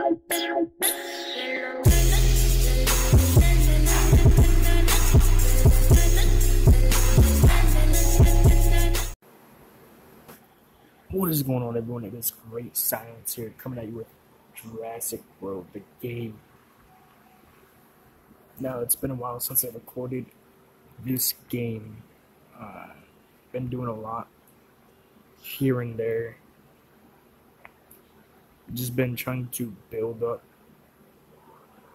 What is going on, everyone? It is Great Silence here, coming at you with Jurassic World, the game. Now, it's been a while since I recorded this game. Uh, been doing a lot here and there. Just been trying to build up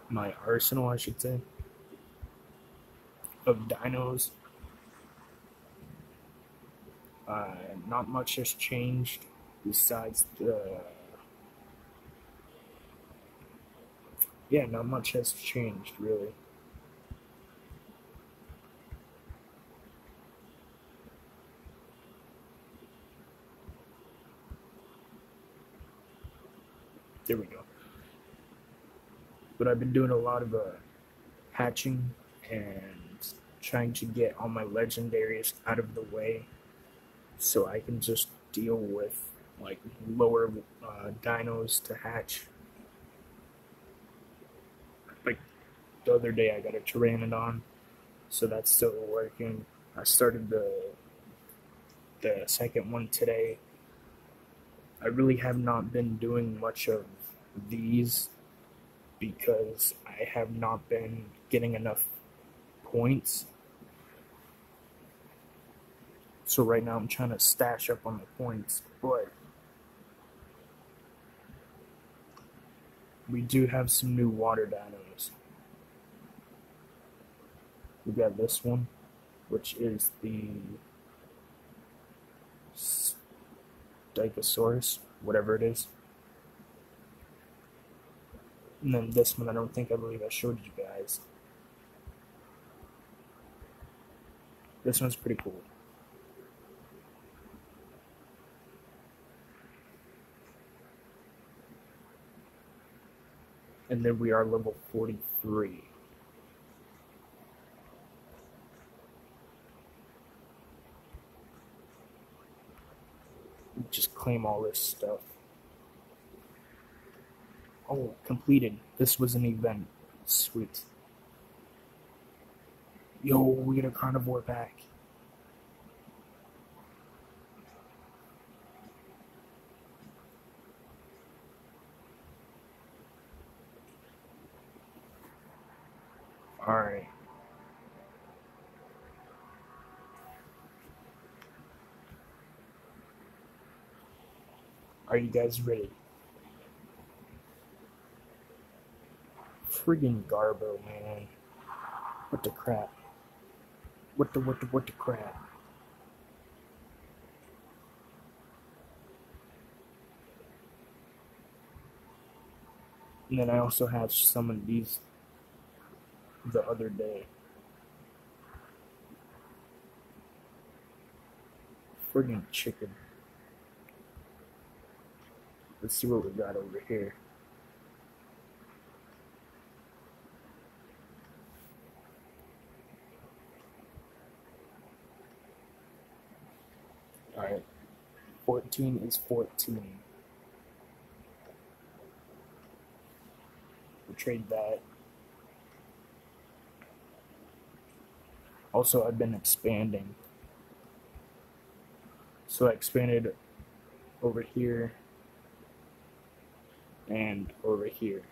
my arsenal, I should say, of dinos. Uh, not much has changed besides the. Yeah, not much has changed really. There we go. But I've been doing a lot of uh, hatching and trying to get all my legendaries out of the way so I can just deal with like lower uh, dinos to hatch. Like the other day, I got a Pteranodon, so that's still working. I started the the second one today. I really have not been doing much of these because I have not been getting enough points so right now I'm trying to stash up on the points, but we do have some new water dinos. We got this one, which is the Stegosaurus, whatever it is. And then this one, I don't think I believe I showed you guys. This one's pretty cool. and then we are level 43. Just claim all this stuff. Oh, completed. This was an event. Sweet. Yo, we get a carnivore back. Alright. Are you guys ready? Friggin' Garbo, man. What the crap? What the, what the, what the crap? And then I also have some of these the other day. Friggin' chicken. Let's see what we got over here. Alright. 14 is 14. We'll trade that. Also, I've been expanding. So I expanded over here and over here.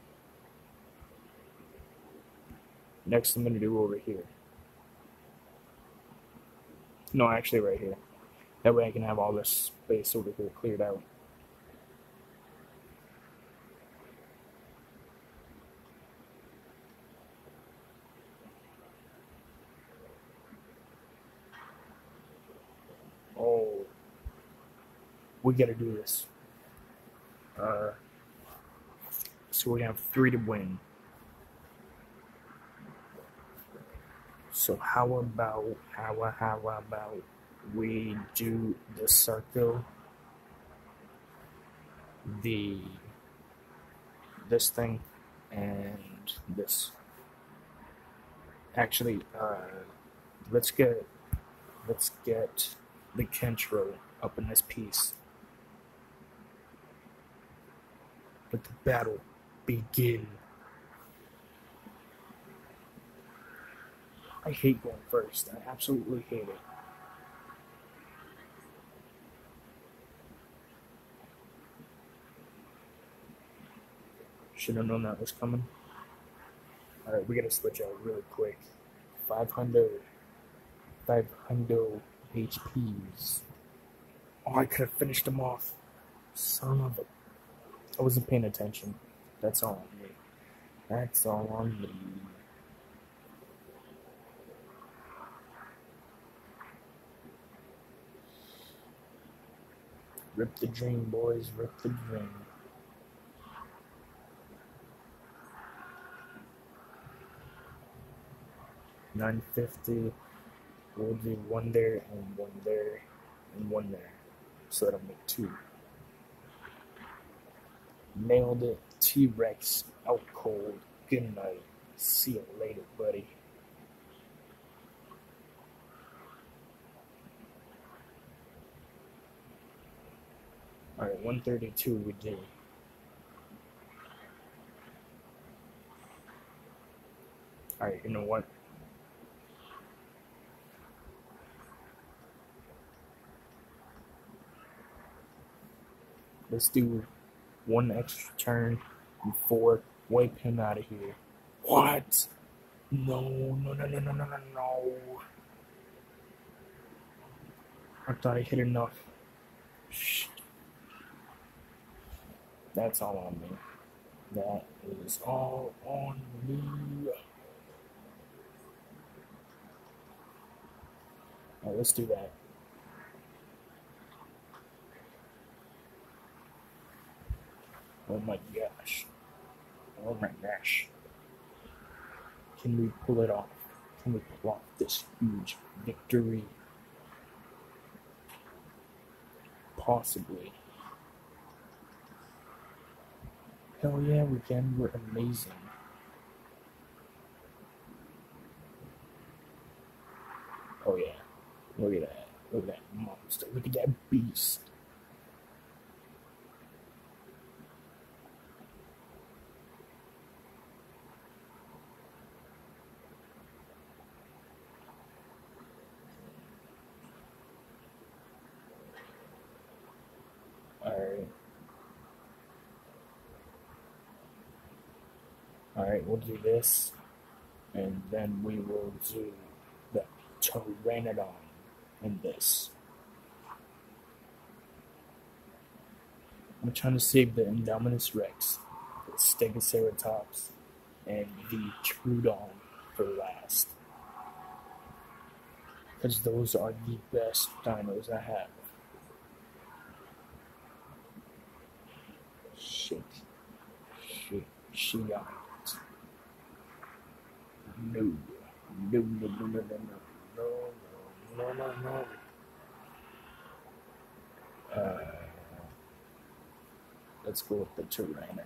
Next, I'm going to do over here. No, actually right here. That way I can have all this space over here cleared out. Oh, we got to do this. Uh, so we have three to win. So how about how how about we do the circle, the this thing, and this. Actually, uh, let's get let's get the Kentro up in this piece. But the battle begin. I hate going first. I absolutely hate it. Should have known that was coming. Alright, we gotta switch out really quick. 500. 500 HPs. Oh, I could have finished them off. Son of a. I wasn't paying attention. That's all on me. That's all on me. Rip the dream, boys. Rip the dream. Nine fifty. We'll do one there and one there and one there. So that'll make two. Nailed it. T Rex out cold. Good night. See you later, buddy. Alright, 132 we did. Alright, you know what? Let's do one extra turn before wipe him out of here. What? No, no, no, no, no, no, no, no. I thought I hit enough. Shh. That's all on me. That is all on me. Alright, let's do that. Oh my gosh. Oh my gosh. Can we pull it off? Can we pull off this huge victory? Possibly. Hell yeah, we can. We're amazing. Oh yeah. Look at that. Look at that monster. Look at that beast. Alright. Alright, we'll do this. And then we will do the Pteranodon in this. I'm trying to save the Indominus Rex, the Stegoceratops, and the Troodon for last. Because those are the best dinos I have. Shit. Shit. She got it. No. No, no, no, no, no, no, no, no, no, no. Uh, let's go with the Pteranodon.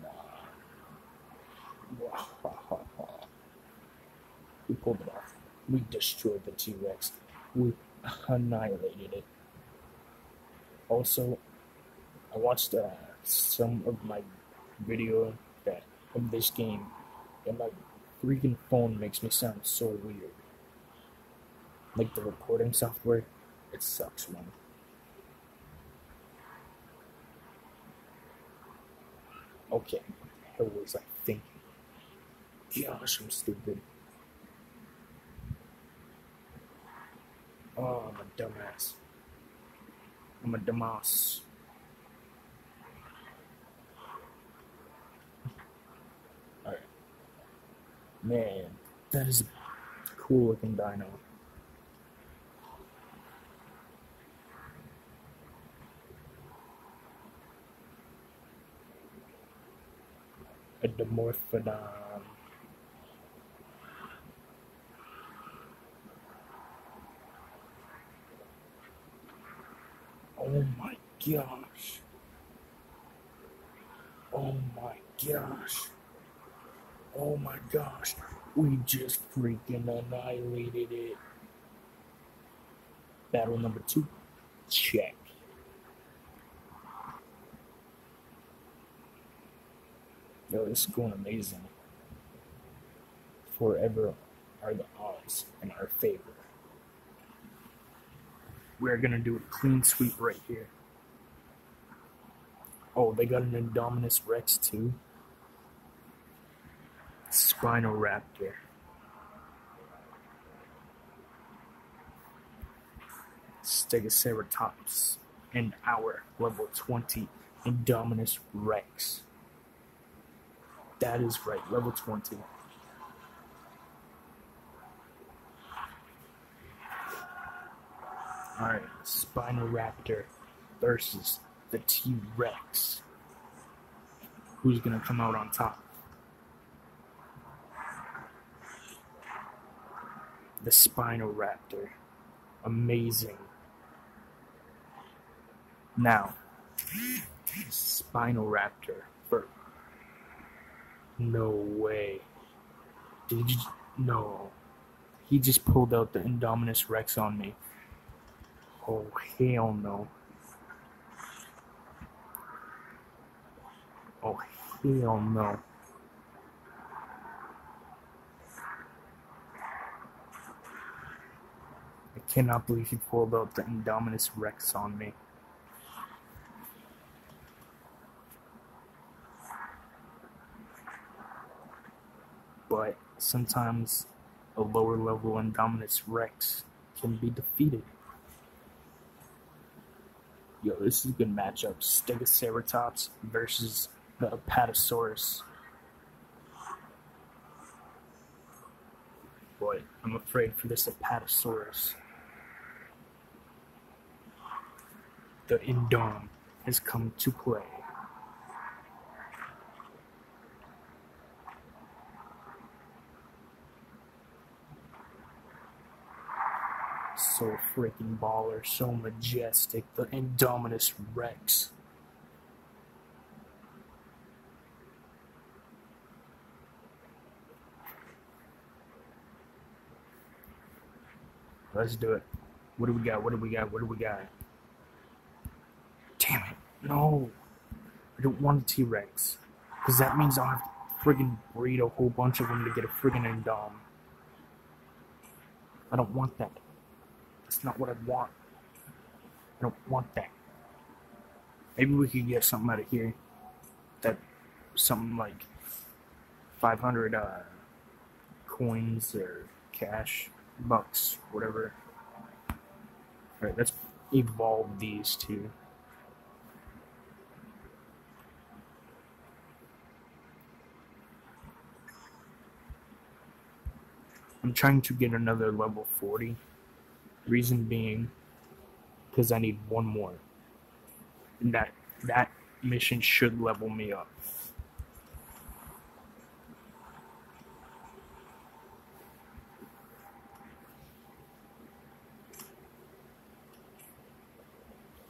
We pulled it off. We destroyed the T Rex. We annihilated it. Also, I watched uh, some of my video that of this game, and my freaking phone makes me sound so weird. Like the recording software, it sucks, man. Okay, what the hell was I thinking? Gosh, I'm stupid. Oh, I'm a dumbass. I'm a dumbass. Alright. Man, that is a cool looking dino. A Dimorphodon. Oh my gosh. Oh my gosh. Oh my gosh. We just freaking annihilated it. Battle number two. Check. Yo, this is going amazing. Forever are the odds in our favor. We're gonna do a clean sweep right here. Oh, they got an Indominus Rex too. Spinoraptor. Stegoceratops. And our level 20 Indominus Rex. That is right, level 20. Alright, Spinoraptor versus the T Rex. Who's gonna come out on top? The Spinoraptor. Amazing. Now, Spinoraptor. For no way. Did you? No. He just pulled out the Indominus Rex on me. Oh, hell no. Oh, hell no. Cannot believe he pulled out the Indominus Rex on me. But sometimes a lower level Indominus Rex can be defeated. Yo, this is a good matchup. Stegoceratops versus the Apatosaurus. Boy, I'm afraid for this Apatosaurus. The Indom has come to play. so freaking baller, so majestic. The Indominus Rex. Let's do it. What do we got? What do we got? What do we got? Damn it. No. I don't want a T Rex. Because that means I'll have to friggin' breed a whole bunch of them to get a friggin' Indom. I don't want that. That's not what I want. I don't want that. Maybe we could get something out of here. That something like 500 uh, coins or cash, bucks, whatever. Alright, let's evolve these two. I'm trying to get another level 40. Reason being, because I need one more. And that that mission should level me up.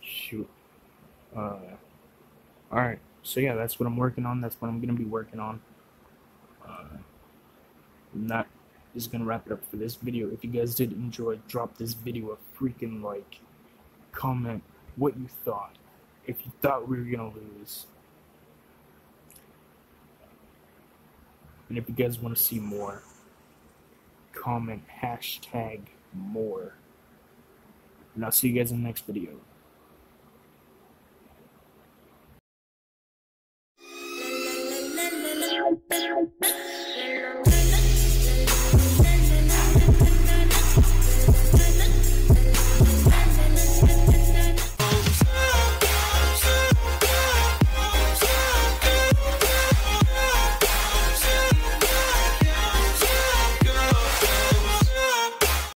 Shoot. Uh, Alright, so yeah, that's what I'm working on. That's what I'm going to be working on. Uh, not is gonna wrap it up for this video. If you guys did enjoy, drop this video a freaking like. Comment what you thought. If you thought we were gonna lose. And if you guys want to see more, comment hashtag more. And I'll see you guys in the next video.